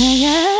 Yeah.